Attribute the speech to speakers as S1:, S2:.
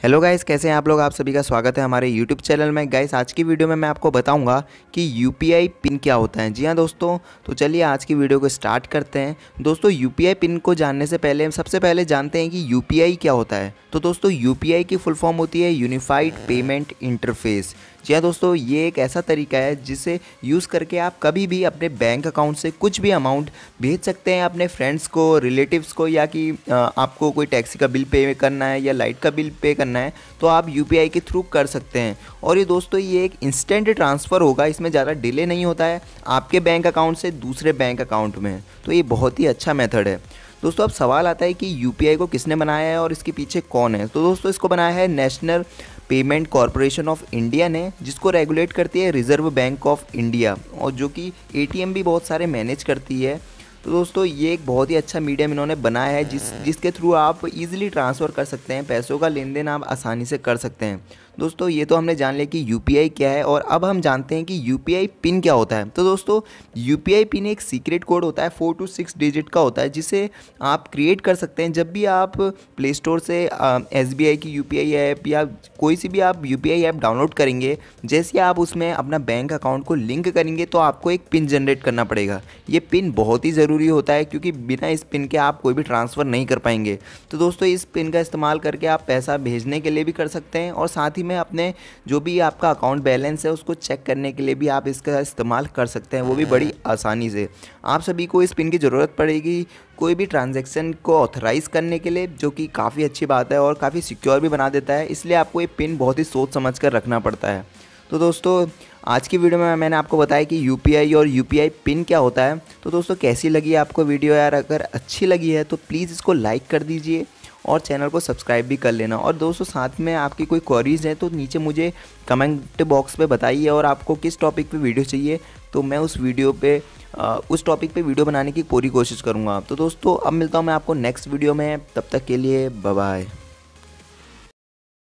S1: Hello guys, कैसे हैं आप लोग? आप सभी का स्वागत है हमारे यूट्यूब चैनल में। गाइस, आज की वीडियो में मैं आपको बताऊँगा कि यूपीआई पिन क्या होता है। जी हाँ दोस्तों तो चलिए आज की वीडियो को स्टार्ट करते हैं। दोस्तों यूपीआई पिन को जानने से पहले हम सबसे पहले जानते हैं कि यूपीआई क्या होता है। तो दोस्तों यूपीआई की फुल फॉर्म होती है यूनिफाइड पेमेंट इंटरफेस जी हाँ दोस्तों, ये एक ऐसा तरीका है जिसे यूज़ करके आप कभी भी अपने बैंक अकाउंट से कुछ भी अमाउंट भेज सकते हैं अपने फ्रेंड्स को रिलेटिव्स को, या कि आपको कोई टैक्सी का बिल पे करना है या लाइट का बिल पे करना है तो आप यूपीआई के थ्रू कर सकते हैं। और ये दोस्तों, ये एक इंस्टेंट ट्रांसफ़र होगा, इसमें ज़्यादा डिले नहीं होता है। आपके बैंक अकाउंट से दूसरे बैंक अकाउंट में तो ये बहुत ही अच्छा मेथड है। दोस्तों, अब सवाल आता है कि यूपीआई को किसने बनाया है और इसके पीछे कौन है? तो दोस्तों, इसको बनाया है national payment corporation of India ने, जिसको रेगुलेट करती है रिज़र्व बैंक ऑफ़ इंडिया और जो कि एटीएम भी बहुत सारे मैनेज करती है। तो दोस्तों, ये एक बहुत ही अच्छा मीडियम इन्होंने बनाया है, जिस, जिसके थ्रू आप इजीली ट्रांसफ़र कर सकते हैं, पैसों का लेन देन आप आसानी से कर सकते हैं। दोस्तों, ये तो हमने जान लिया कि यूपीआई क्या है, और अब हम जानते हैं कि यूपीआई पिन क्या होता है। तो दोस्तों यूपीआई पिन एक सीक्रेट कोड होता है फोर टू सिक्स डिजिट का होता है, जिसे आप क्रिएट कर सकते हैं। जब भी आप प्ले स्टोर से एसबीआई की यूपीआई ऐप या कोई सी भी आप यूपीआई ऐप डाउनलोड करेंगे, जैसे आप उसमें अपना बैंक अकाउंट को लिंक करेंगे तो आपको एक पिन जनरेट करना पड़ेगा। ये पिन बहुत ही ज़रूरी होता है क्योंकि बिना इस पिन के आप कोई भी ट्रांसफ़र नहीं कर पाएँगे। तो दोस्तों, इस पिन का इस्तेमाल करके आप पैसा भेजने के लिए भी कर सकते हैं और साथ ही में अपने जो भी आपका अकाउंट बैलेंस है, उसको चेक करने के लिए भी आप इसका इस्तेमाल कर सकते हैं। वो भी बड़ी आसानी से। आप सभी को इस पिन की ज़रूरत पड़ेगी कोई भी ट्रांजैक्शन को ऑथराइज़ करने के लिए, जो कि काफ़ी अच्छी बात है और काफ़ी सिक्योर भी बना देता है। इसलिए आपको ये पिन बहुत ही सोच समझ कर रखना पड़ता है। तो दोस्तों, आज की वीडियो में मैंने आपको बताया कि यूपीआई और यूपीआई पिन क्या होता है। तो दोस्तों, कैसी लगी आपको वीडियो यार? अगर अच्छी लगी है तो प्लीज़ इसको लाइक कर दीजिए और चैनल को सब्सक्राइब भी कर लेना। और दोस्तों, साथ में आपकी कोई क्वेरीज है तो नीचे मुझे कमेंट बॉक्स पे बताइए और आपको किस टॉपिक पे वीडियो चाहिए तो मैं उस वीडियो पे उस टॉपिक पे वीडियो बनाने की पूरी कोशिश करूँगा। तो दोस्तों, अब मिलता हूँ मैं आपको नेक्स्ट वीडियो में। तब तक के लिए बाय